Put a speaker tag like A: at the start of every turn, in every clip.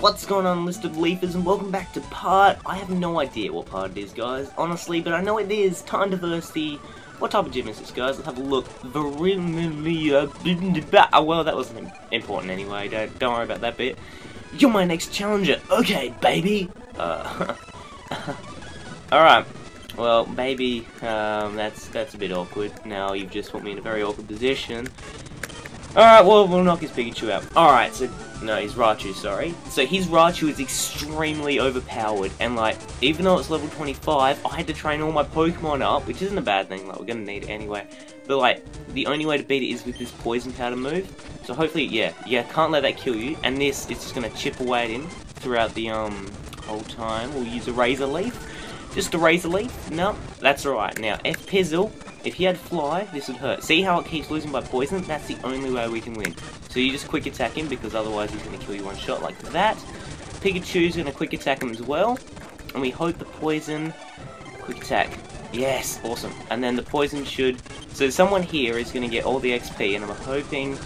A: What's going on, listed leafers, and welcome back to part. I have no idea what part it is, guys, honestly, but I know it is time diversity. What type of gym is this, guys? Let's have a look. Oh, well, that wasn't important anyway. Don't don't worry about that bit. You're my next challenger. Okay, baby. Uh, all right. Well, baby, um, that's that's a bit awkward. Now you've just put me in a very awkward position. Alright, well, we'll knock his Pikachu out. Alright, so, no, he's Raichu, sorry. So his Raichu is extremely overpowered, and like, even though it's level 25, I had to train all my Pokemon up, which isn't a bad thing, like, we're gonna need it anyway. But like, the only way to beat it is with this Poison Powder move. So hopefully, yeah, yeah, can't let that kill you, and this is just gonna chip away at him throughout the, um, whole time. We'll use a Razor Leaf. Just a Razor Leaf? No, that's alright. Now, F Pizzle, if he had Fly, this would hurt. See how it keeps losing by Poison? That's the only way we can win. So you just quick attack him, because otherwise he's going to kill you one shot like that. Pikachu's going to quick attack him as well. And we hope the Poison... Quick attack. Yes, awesome. And then the Poison should... So someone here is going to get all the XP, and I'm hoping...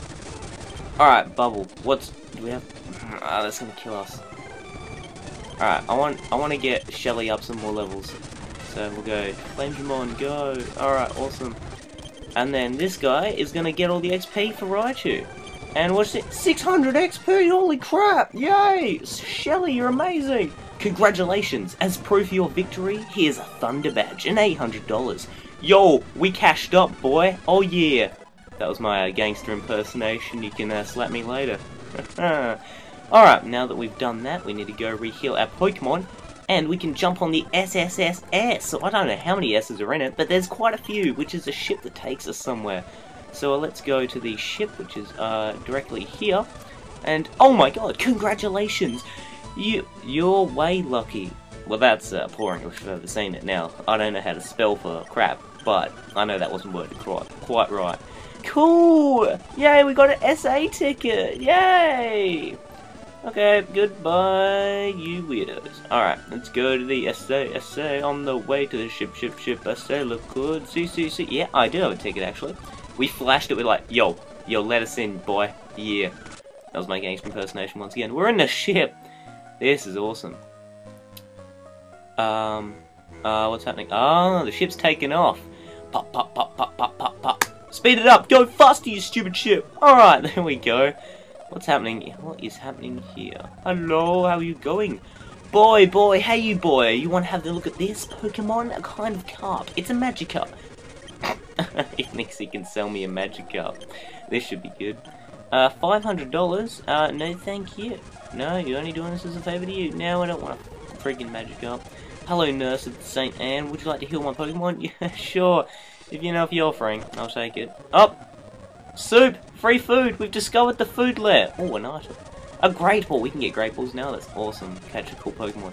A: Alright, Bubble. What's... Do we have... Ah, oh, that's going to kill us. Alright, I want I want to get Shelly up some more levels. So we'll go Flame Flamedramon, go! Alright, awesome. And then this guy is going to get all the XP for Raichu. And what's it? 600 XP! Holy crap! Yay! Shelly, you're amazing! Congratulations! As proof of your victory, here's a Thunder Badge and $800. Yo, we cashed up, boy! Oh yeah! That was my uh, gangster impersonation. You can uh, slap me later. Alright, now that we've done that, we need to go re-heal our Pokemon, and we can jump on the SSSS. So I don't know how many S's are in it, but there's quite a few, which is a ship that takes us somewhere. So uh, let's go to the ship, which is uh, directly here, and oh my god, congratulations! You, you're way lucky. Well, that's uh, poor English if I've ever seen it. Now, I don't know how to spell for crap, but I know that wasn't worded quite, quite right. Cool! Yay, we got an SA ticket! Yay! Okay, goodbye, you weirdos. Alright, let's go to the SA, SA, on the way to the ship, ship, ship, SA, look good, see, see, see. Yeah, I do have a ticket, actually. We flashed it with like, yo, yo, let us in, boy. Yeah. That was my gangster impersonation once again. We're in the ship! This is awesome. Um, uh, what's happening? Oh, the ship's taking off. Pop, pop, pop, pop, pop, pop, pop. Speed it up! Go faster, you stupid ship! Alright, there we go. What's happening? What is happening here? Hello, how are you going? Boy, boy, hey you boy, you want to have a look at this Pokemon? A kind of carp. It's a Magikarp. he thinks he can sell me a Magikarp. This should be good. Uh, $500? Uh, no thank you. No, you're only doing this as a favour to you. No, I don't want a freaking Magikarp. Hello, nurse at St. Anne. Would you like to heal my Pokemon? Yeah, sure. If you know if you're offering, I'll take it. Up! Oh, Soup! Free food! We've discovered the food lair! Oh, an item. A Great Ball! We can get Great Balls now, that's awesome. Catch a cool Pokemon.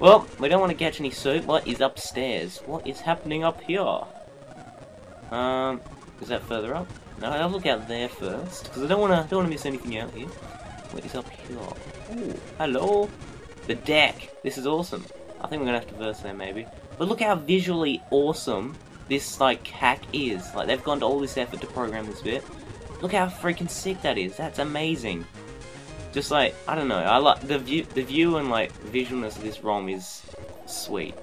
A: Well, we don't want to catch any soup. What is upstairs? What is happening up here? Um, is that further up? No, I'll look out there first, because I don't want to don't want to miss anything out here. What is up here? Oh, hello! The deck! This is awesome. I think we're going to have to verse there, maybe. But look how visually awesome this like hack is. Like they've gone to all this effort to program this bit. Look how freaking sick that is. That's amazing. Just like I don't know. I like the view, the view and like visualness of this ROM is sweet.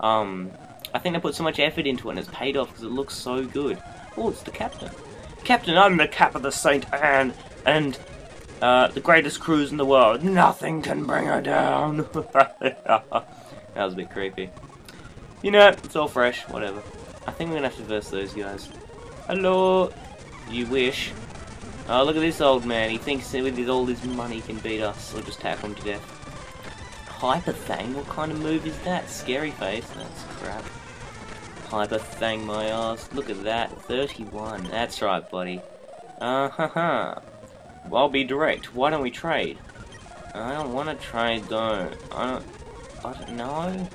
A: Um, I think they put so much effort into it and it's paid off because it looks so good. Oh, it's the captain. Captain, I'm the cap of the Saint Anne, and uh, the greatest cruise in the world. Nothing can bring her down. that was a bit creepy. You know, it's all fresh. Whatever. I think we're gonna have to verse those guys. Hello! You wish. Oh, look at this old man. He thinks with his, all his money can beat us. We'll just tackle him to death. Hyper Fang? What kind of move is that? Scary face? That's crap. Hyper Fang my ass. Look at that. 31. That's right, buddy. Uh ha. Well, I'll be direct. Why don't we trade? I don't want to trade though. I don't. I don't know.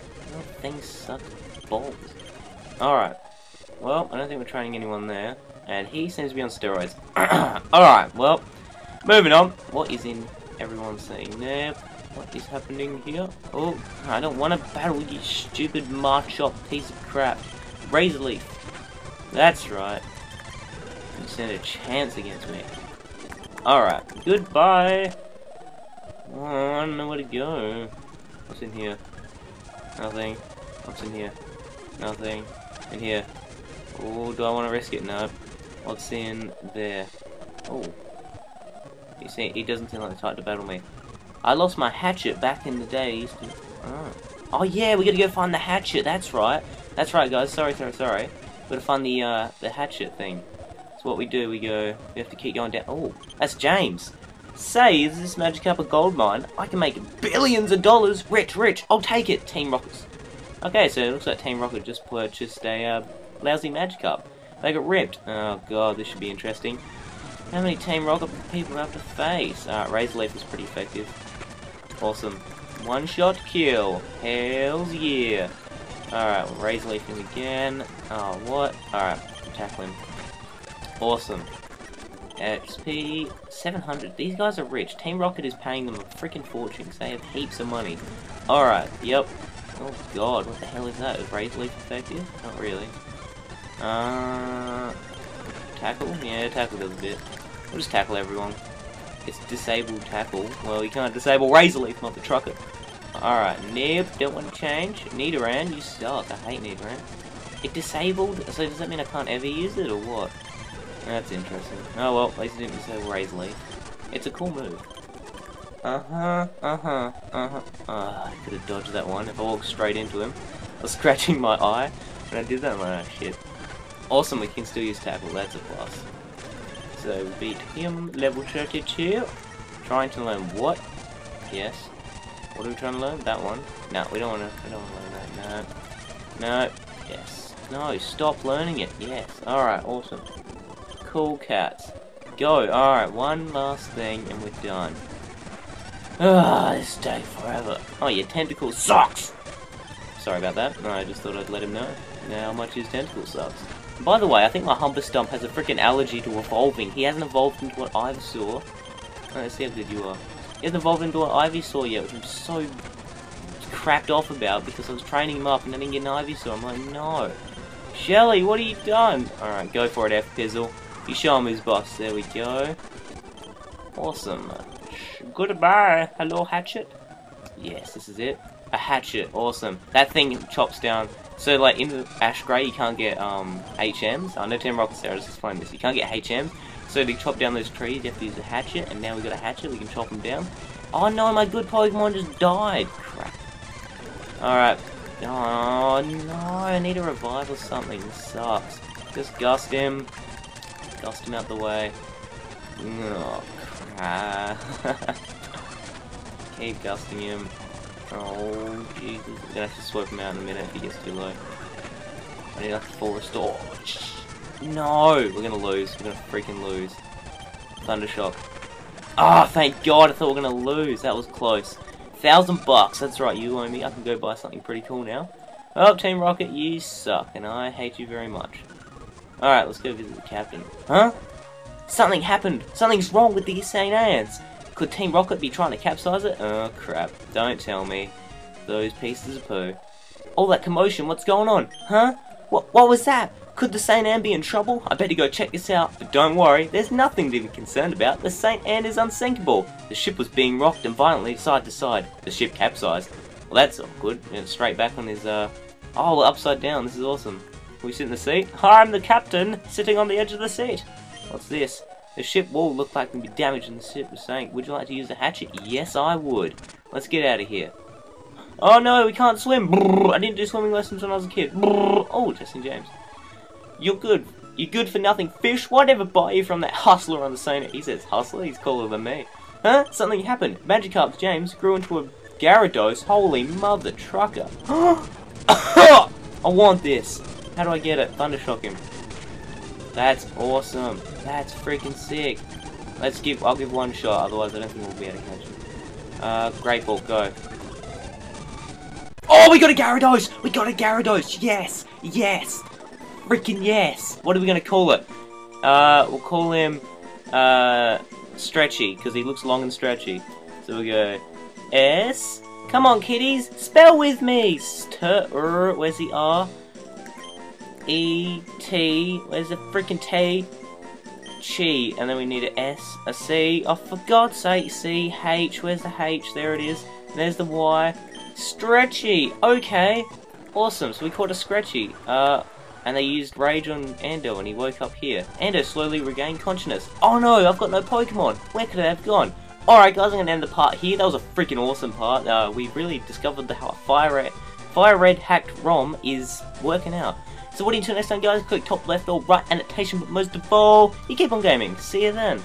A: Things suck balls. Alright. Well, I don't think we're training anyone there. And he seems to be on steroids. Alright, well, moving on. What is in everyone's saying there? What is happening here? Oh, I don't want to battle you stupid Machop piece of crap. Razor Leaf. That's right. You stand a chance against me. Alright, goodbye. Uh, I don't know where to go. What's in here? Nothing. What's in here? Nothing. In here. Oh, do I want to risk it? No. What's in there? Oh. You see, he doesn't seem like the type to battle me. I lost my hatchet back in the days. Oh. oh yeah, we gotta go find the hatchet. That's right. That's right, guys. Sorry, sorry, sorry. Gotta find the uh, the hatchet thing. So what we do, we go. We have to keep going down. Oh, that's James. Say, is this Magikarp a gold mine? I can make billions of dollars. Rich, rich. I'll take it. Team Rockets. Okay, so it looks like Team Rocket just purchased a uh, lousy Magikarp. They got ripped. Oh god, this should be interesting. How many Team Rocket people have to face? Alright, Razor Leaf is pretty effective. Awesome. One shot kill. Hells yeah. Alright, we'll Razor Leaf him again. Oh, what? Alright, tackle him. Awesome. XP 700. These guys are rich. Team Rocket is paying them a freaking fortune because they have heaps of money. Alright, yep. Oh god, what the hell is that? Is Razor Leaf effective? Not really. Uh, tackle? Yeah, tackle does a bit. We'll just tackle everyone. It's disabled tackle. Well, you can't disable Razor Leaf, not the trucker. Alright, Nib, don't want to change. Nidoran, you suck. I hate Nidoran. It disabled? So does that mean I can't ever use it, or what? That's interesting. Oh well, at least it didn't disable Razor Leaf. It's a cool move. Uh-huh, uh-huh, uh-huh. Uh, I could have dodged that one if I walked straight into him. I was scratching my eye when I did that. Like, oh, shit. Awesome, we can still use tackle. That's a plus. So, beat him, level 32. Trying to learn what? Yes. What are we trying to learn? That one? No, we don't want to. We don't want to learn that. No. No. Yes. No. Stop learning it. Yes. All right. Awesome. Cool cats. Go. All right. One last thing, and we're done. Ah, this day forever. Oh, your Tentacool sucks! Sorry about that. I just thought I'd let him know how much his Tentacool sucks. By the way, I think my Humberstump has a freaking allergy to evolving. He hasn't evolved into what Ivysaur. Let's see how good you are. He hasn't evolved into an Ivysaur yet, which I'm so crapped off about because I was training him up and then he get an Ivysaur. I'm like, no. Shelly, what have you done? Alright, go for it, F-Pizzle. You show him his boss. There we go. Awesome. Goodbye. Hello, hatchet. Yes, this is it. A hatchet. Awesome. That thing chops down. So, like, in the Ash Gray, you can't get um, HMs. I know Team Rocket Sarah just explained this. You can't get HMs. So to chop down those trees, you have to use a hatchet. And now we've got a hatchet. We can chop them down. Oh, no, my good Pokemon just died. Crap. Alright. Oh, no. I need a revive or something. This sucks. Just gust him. Gust him out the way. Oh, Ah. Keep gusting him. Oh, Jesus. I'm gonna have to swipe him out in a minute if he gets too low. I need a full restore. No! We're gonna lose. We're gonna freaking lose. Thundershock. Ah, oh, thank God! I thought we were gonna lose. That was close. Thousand bucks. That's right. You owe me. I can go buy something pretty cool now. Oh, Team Rocket, you suck, and I hate you very much. Alright, let's go visit the captain. Huh? Something happened. Something's wrong with these St. Anne's. Could Team Rocket be trying to capsize it? Oh, crap. Don't tell me. Those pieces of poo. All that commotion, what's going on? Huh? What, what was that? Could the St. Anne be in trouble? I better go check this out. But don't worry, there's nothing to be concerned about. The St. Anne is unsinkable. The ship was being rocked and violently side to side. The ship capsized. Well, that's all good. straight back on his, uh... Oh, upside down. This is awesome. We sit in the seat? I'm the captain, sitting on the edge of the seat. What's this? The ship wall looked like it would be damaged and the ship was sank. Would you like to use a hatchet? Yes, I would. Let's get out of here. Oh no, we can't swim. Brrr, I didn't do swimming lessons when I was a kid. Brrr. Oh, Justin James. You're good. You're good for nothing. Fish, whatever buy you from that hustler on the scene? He says hustler, he's cooler than me. Huh? Something happened. Magikarp James grew into a Gyarados. Holy mother trucker. I want this. How do I get it? Thundershock him. That's awesome. That's freaking sick. Let's give, I'll give one shot, otherwise I don't think we'll be able to catch him. Uh, Great Ball, go. Oh, we got a Gyarados! We got a Gyarados! Yes! Yes! Freaking yes! What are we gonna call it? Uh, we'll call him, uh, Stretchy, because he looks long and stretchy. So we go, S, come on kiddies, spell with me! St where's the R? E, T, where's the freaking T? Chi, and then we need a S, a C. Oh, for God's sake, C, H. Where's the H? There it is. There's the Y. Stretchy. Okay. Awesome. So we caught a Scratchy. Uh, and they used Rage on Ando, and he woke up here. Ando slowly regained consciousness. Oh no, I've got no Pokemon. Where could I have gone? Alright guys, I'm going to end the part here. That was a freaking awesome part. Uh, we really discovered the how Fire Red, Fire Red hacked ROM is working out. So what do you do next time guys? Click top left or right annotation, but most of all, you keep on gaming. See you then.